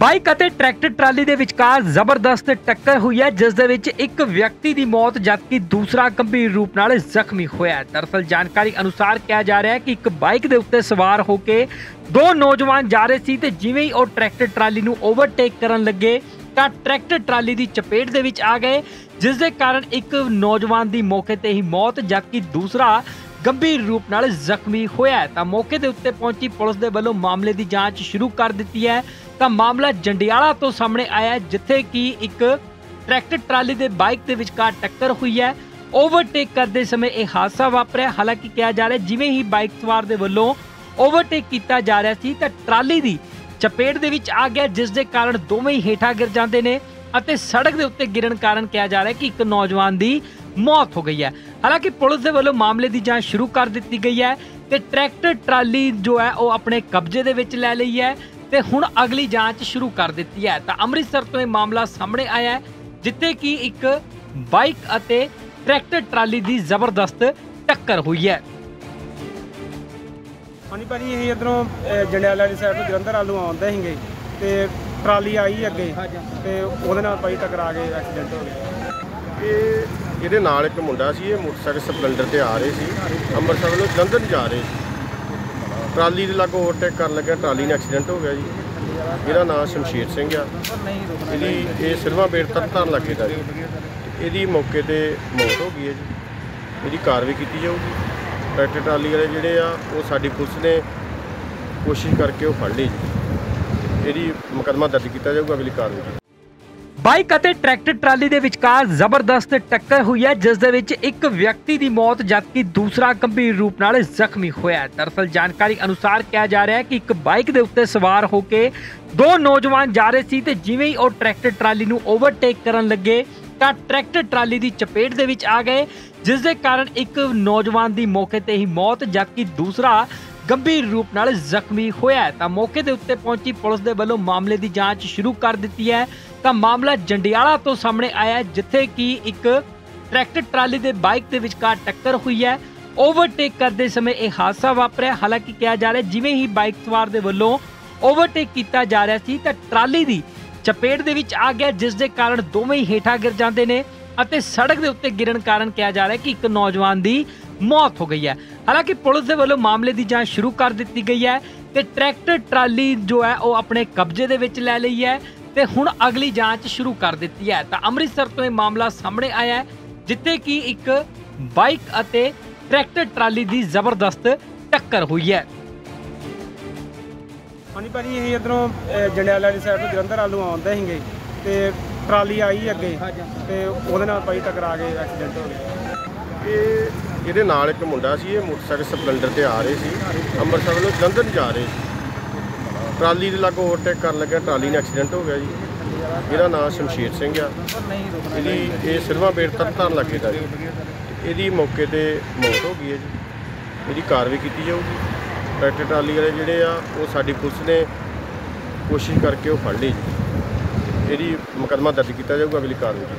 Bike ਅਤੇ tractor trolley ਦੇ ਵਿਚਕਾਰ ਜ਼ਬਰਦਸਤ ਟੱਕਰ ਹੋਈ ਹੈ, ਜਿਸ ਦੇ ਵਿੱਚ ਇੱਕ ਵਿਅਕਤੀ ਦੀ ਮੌਤ ਜਦਕਿ ਦੂਸਰਾ ਗੰਭੀਰ ਰੂਪ ਨਾਲ ਜ਼ਖਮੀ ਹੋਇਆ ਹੈ। ਦਰਅਸਲ ਜਾਣਕਾਰੀ ਅਨੁਸਾਰ ਕਿਹਾ ਜਾ ਰਿਹਾ ਹੈ ਕਿ ਇੱਕ ਬਾਈਕ ਦੇ ਉੱਤੇ ਸਵਾਰ ਹੋ ਕੇ ਦੋ ਨੌਜਵਾਨ ਜਾ ਰਹੇ ਸੀ ਤੇ ਜਿਵੇਂ ਹੀ ਉਹ ਟਰੈਕਟਰ ਟਰਾਲੀ ਨੂੰ ਓਵਰਟੇਕ ਕਰਨ ਲੱਗੇ ਤਾਂ ਟਰੈਕਟਰ ਟਰਾਲੀ ਦੀ ਚਪੇਟ ਦੇ ਵਿੱਚ ਆ ਗਏ, ਜਿਸ ਦੇ ਕਾਰਨ ਇੱਕ ਨੌਜਵਾਨ ਦੀ ਮੌਕੇ ਤੇ ਹੀ ਮੌਤ, ਜਦਕਿ ਦੂਸਰਾ ਗੰਭੀਰ ਰੂਪ ਨਾਲ ਜ਼ਖਮੀ ਹੋਇਆ ਤਾਂ ਮੌਕੇ ਦੇ ਉੱਤੇ ਪਹੁੰਚੀ ਪੁਲਿਸ ਦੇ ਵੱਲੋਂ ਮਾਮਲੇ ਦੀ ਜਾਂਚ ਸ਼ੁਰੂ ਕਰ ਦਿੱਤੀ ਹੈ। ਤਾਂ ਮਾਮਲਾ ਜੰਡਿਆਲਾ ਤੋਂ ਸਾਹਮਣੇ ਆਇਆ ਜਿੱਥੇ ਕਿ ਇੱਕ ਟਰੈਕਟਰ ਟਰਾਲੀ ਦੇ ਬਾਈਕ ਦੇ ਵਿਚਕਾਰ ਟੱਕਰ ਹੋਈ ਹੈ। ਓਵਰਟੇਕ ਕਰਦੇ ਸਮੇਂ ਇਹ ਹਾਦਸਾ ਵਾਪਰਿਆ। ਹਾਲਾਂਕਿ ਕਿਹਾ ਜਾ ਰਿਹਾ ਜਿਵੇਂ ਹੀ ਬਾਈਕ ਸਵਾਰ ਦੇ ਵੱਲੋਂ ਓਵਰਟੇਕ ਕੀਤਾ ਜਾ ਰਿਹਾ ਸੀ, ਤਾਂ ਟਰਾਲੀ ਦੀ ਚਪੇਟ ਦੇ ਵਿੱਚ ਆ ਗਿਆ, ਜਿਸ ਦੇ ਕਾਰਨ ਦੋਵੇਂ ਹੀ ਹੇਠਾਂ ਗਿਰ ਜਾਂਦੇ ਨੇ ਅਤੇ ਸੜਕ ਦੇ ਉੱਤੇ ਗਿਰਨ ਕਾਰਨ ਕਿਹਾ ਜਾ ਰਿਹਾ ਕਿ ਇੱਕ ਨੌਜਵਾਨ ਦੀ ਮੌਤ ਹੋ ਗਈ ਹੈ ਹਾਲਾਂਕਿ ਪੁਲਿਸ ਦੇ ਵੱਲੋਂ ਮਾਮਲੇ ਦੀ ਜਾਂਚ ਸ਼ੁਰੂ ਕਰ ਦਿੱਤੀ ਗਈ ਹੈ ਤੇ ਟਰੈਕਟਰ ਟਰਾਲੀ ਜੋ ਹੈ ਉਹ ਆਪਣੇ ਕਬਜ਼ੇ ਦੇ ਵਿੱਚ ਲੈ ਲਈ ਹੈ ਤੇ ਹੁਣ ਅਗਲੀ ਜਾਂਚ ਸ਼ੁਰੂ ਕਰ ਦਿੱਤੀ ਹੈ ਤਾਂ ਅੰਮ੍ਰਿਤਸਰ ਤੋਂ ਇਹ ਮਾਮਲਾ ਸਾਹਮਣੇ ਆਇਆ ਹੈ ਜਿੱਥੇ ਕਿ ਇੱਕ ਬਾਈਕ ਅਤੇ ਟਰੈਕਟਰ ਟਰਾਲੀ ਦੀ ਜ਼ਬਰਦਸਤ ਟੱਕਰ ਹੋਈ ਹੈ ਹਾਂਜੀ ਭਾਜੀ ਅਸੀਂ ਇਧਰੋਂ ਜੰਡਿਆਲਾ ਵਾਲੀ ਸਾਈਡ ਤੋਂ ਜਲੰਧਰ ਵੱਲੋਂ ਆਉਂਦੇ ਸੀਗੇ ਤੇ ਟਰਾਲੀ ਆਈ ਅੱਗੇ ਤੇ ਉਹਦੇ ਨਾਲ ਭਾਈ ਟਕਰਾ ਕੇ ਐਕਸੀਡੈਂਟ ਹੋ ਗਿਆ। ਇਹ ਇਹਦੇ ਨਾਲ ਇੱਕ ਮੁੰਡਾ ਸੀ, ਇਹ ਮੋਟਰਸਾਈਕਲ ਸਪਲੈਂਡਰ ਤੇ ਆ ਰਹੇ ਸੀ, ਅੰਮ੍ਰਿਤਸਰ ਵੱਲੋਂ ਜਲੰਧਰ ਨੂੰ ਜਾ ਰਹੇ ਸੀ। ਟਰਾਲੀ ਦੇ ਲਾਗੋਂ ਓਵਰਟੇਕ ਕਰਨ ਲੱਗਿਆ, ਟਰਾਲੀ ਨਾਲ ਐਕਸੀਡੈਂਟ ਹੋ ਗਿਆ ਜੀ। ਇਹਦਾ ਨਾਮ ਸ਼ਮਸ਼ੀਰ ਸਿੰਘ ਆ। ਇਹਦੀ ਇਹ ਸਿਲਵਾ ਬੇਟ ਤਰਤਾਰਨ ਲੱਗੇ ਦਾ ਜੀ। ਇਹਦੀ ਮੌਕੇ ਤੇ ਮੌਤ ਹੋ ਗਈ ਹੈ ਜੀ। ਇਹਦੀ ਕਾਰਵਾਈ ਕੀਤੀ ਜਾਊਗੀ। ਟਰੈਕਟਰ ਟਰਾਲੀ ਵਾਲੇ ਜਿਹੜੇ ਆ, ਉਹ ਸਾਡੀ ਪੁਲਿਸ ਨੇ ਕੋਸ਼ਿਸ਼ ਕਰਕੇ ਉਹ ਫੜ ਲਈ ਜੀ। ਇਹਦੀ ਮੁਕੱਦਮਾ ਦਰਜ ਕੀਤਾ ਜਾਊਗਾ, ਅਗਲੀ ਕਾਰਵਾਈ ਬਾਈਕ ਅਤੇ ਟਰੈਕਟਰ ਟਰਾਲੀ ਦੇ ਵਿਚਕਾਰ ਜ਼ਬਰਦਸਤ ਟੱਕਰ ਹੋਈ ਹੈ, ਜਿਸ ਦੇ ਵਿੱਚ ਇੱਕ ਵਿਅਕਤੀ ਦੀ ਮੌਤ ਜਦਕਿ ਦੂਸਰਾ ਗੰਭੀਰ ਰੂਪ ਨਾਲ ਜ਼ਖਮੀ ਹੋਇਆ ਹੈ। ਦਰਅਸਲ ਜਾਣਕਾਰੀ ਅਨੁਸਾਰ ਕਿਹਾ ਜਾ ਰਿਹਾ ਹੈ ਕਿ ਇੱਕ ਬਾਈਕ ਦੇ ਉੱਤੇ ਸਵਾਰ ਹੋ ਕੇ ਦੋ ਨੌਜਵਾਨ ਜਾ ਰਹੇ ਸੀ ਤੇ ਜਿਵੇਂ ਹੀ ਉਹ ਟਰੈਕਟਰ ਟਰਾਲੀ ਨੂੰ ਓਵਰਟੇਕ ਕਰਨ ਲੱਗੇ ਤਾਂ ਟਰੈਕਟਰ ਟਰਾਲੀ ਦੀ ਚਪੇਟ ਦੇ ਵਿੱਚ ਆ ਗਏ, ਜਿਸ ਦੇ ਕਾਰਨ ਇੱਕ ਨੌਜਵਾਨ ਦੀ ਮੌਕੇ ਤੇ ਹੀ ਮੌਤ, ਜਦਕਿ ਦੂਸਰਾ ਗੰਭੀਰ ਰੂਪ ਨਾਲ ਜ਼ਖਮੀ ਹੋਇਆ ਹੈ। ਤਾਂ ਮੌਕੇ ਦੇ ਉੱਤੇ ਪਹੁੰਚੀ ਪੁਲਿਸ ਦੇ ਵੱਲੋਂ ਮਾਮਲੇ ਦੀ ਜਾਂਚ ਸ਼ੁਰੂ ਕਰ ਦਿੱਤੀ ਹੈ। ਤਾਂ ਮਾਮਲਾ ਜੰਡਿਆਲਾ ਤੋਂ ਸਾਹਮਣੇ ਆਇਆ ਜਿੱਥੇ ਕਿ ਇੱਕ ਟਰੈਕਟਰ ਟਰਾਲੀ ਦੇ ਬਾਈਕ ਦੇ ਵਿਚਕਾਰ ਟੱਕਰ ਹੋਈ ਹੈ। ਓਵਰਟੇਕ ਕਰਦੇ ਸਮੇਂ ਇਹ ਹਾਦਸਾ ਵਾਪਰਿਆ। ਹਾਲਾਂਕਿ ਕਿਹਾ ਜਾ ਰਿਹਾ ਜਿਵੇਂ ਹੀ ਬਾਈਕ ਸਵਾਰ ਦੇ ਵੱਲੋਂ ਓਵਰਟੇਕ ਕੀਤਾ ਜਾ ਰਿਹਾ ਸੀ, ਤਾਂ ਟਰਾਲੀ ਦੀ ਚਪੇਟ ਦੇ ਵਿੱਚ ਆ ਗਿਆ, ਜਿਸ ਦੇ ਕਾਰਨ ਦੋਵੇਂ ਹੀ ਹੇਠਾਂ ਗਿਰ ਜਾਂਦੇ ਨੇ ਅਤੇ ਸੜਕ ਦੇ ਉੱਤੇ ਗਿਰਨ ਕਾਰਨ ਕਿਹਾ ਜਾ ਰਿਹਾ ਕਿ ਇੱਕ ਨੌਜਵਾਨ ਦੀ ਮੌਤ ਹੋ ਗਈ ਹੈ। ਹਾਲਾਂਕਿ ਪੁਲਿਸ ਦੇ ਵੱਲੋਂ ਮਾਮਲੇ ਦੀ ਜਾਂਚ ਸ਼ੁਰੂ ਕਰ ਦਿੱਤੀ ਗਈ ਹੈ ਤੇ ਟਰੈਕਟਰ, ਟਰਾਲੀ ਜੋ ਹੈ ਉਹ ਆਪਣੇ ਕਬਜ਼ੇ ਦੇ ਵਿੱਚ ਲੈ ਲਈ ਹੈ ਤੇ ਹੁਣ ਅਗਲੀ ਜਾਂਚ ਸ਼ੁਰੂ ਕਰ ਦਿੱਤੀ ਹੈ। ਤਾਂ ਅੰਮ੍ਰਿਤਸਰ ਤੋਂ ਇਹ ਮਾਮਲਾ ਸਾਹਮਣੇ ਆਇਆ ਹੈ, ਜਿੱਥੇ ਕਿ ਇੱਕ ਬਾਈਕ ਅਤੇ ਟਰੈਕਟਰ, ਟਰਾਲੀ ਦੀ ਜ਼ਬਰਦਸਤ ਟੱਕਰ ਹੋਈ ਹੈ। ਹਾਂਜੀ ਭਾਜੀ ਅਸੀਂ ਇਧਰੋਂ ਜੰਡਿਆਲਾ ਵਾਲੀ ਸਾਈਡ ਤੋਂ ਜਲੰਧਰ ਆਲੂ ਆਉਂਦੇ ਸੀਗੇ ਤੇ ਟਰਾਲੀ ਆਈ ਅੱਗੇ ਤੇ ਉਹਦੇ ਨਾਲ ਭਾਈ ਟਕਰਾ ਕੇ ਐਕਸੀਡੈਂਟ ਹੋ ਗਿਆ। ਇਹ ਇਹਦੇ ਨਾਲ ਇੱਕ ਮੁੰਡਾ ਸੀ, ਇਹ ਮੋਟਰਸਾਈਕਲ ਸਪਲੈਂਡਰ ਤੇ ਆ ਰਹੇ ਸੀ, ਅੰਮ੍ਰਿਤਸਰ ਵੱਲੋਂ ਜਲੰਧਰ ਨੂੰ ਜਾ ਰਹੇ ਸੀ। ਟਰਾਲੀ ਦੇ ਲਾਗੋਂ ਓਵਰਟੇਕ ਕਰਨ ਲੱਗਿਆ, ਟਰਾਲੀ ਨਾਲ ਐਕਸੀਡੈਂਟ ਹੋ ਗਿਆ ਜੀ। ਇਹਦਾ ਨਾਮ ਸ਼ਮਸ਼ੀਰ ਸਿੰਘ ਆ। ਇਹਦੀ ਇਹ ਸਿਲਵਾ ਬੇਟ ਤਰਤਾਰਨ ਲੱਗੇ ਦਾ ਜੀ। ਇਹਦੀ ਮੌਕੇ ਤੇ ਮੌਤ ਹੋ ਗਈ ਹੈ ਜੀ। ਇਹਦੀ ਕਾਰਵਾਈ ਕੀਤੀ ਜਾਊਗੀ। ਟਰੈਕਟਰ ਟਰਾਲੀ ਵਾਲੇ ਜਿਹੜੇ ਆ, ਉਹ ਸਾਡੀ ਪੁਲਿਸ ਨੇ ਕੋਸ਼ਿਸ਼ ਕਰਕੇ ਉਹ ਫੜ ਲਈ ਜੀ। ਇਹਦੀ ਮੁਕੱਦਮਾ ਦਰਜ ਕੀਤਾ ਜਾਊਗਾ, ਅਗਲੀ ਕਾਰਵਾਈ।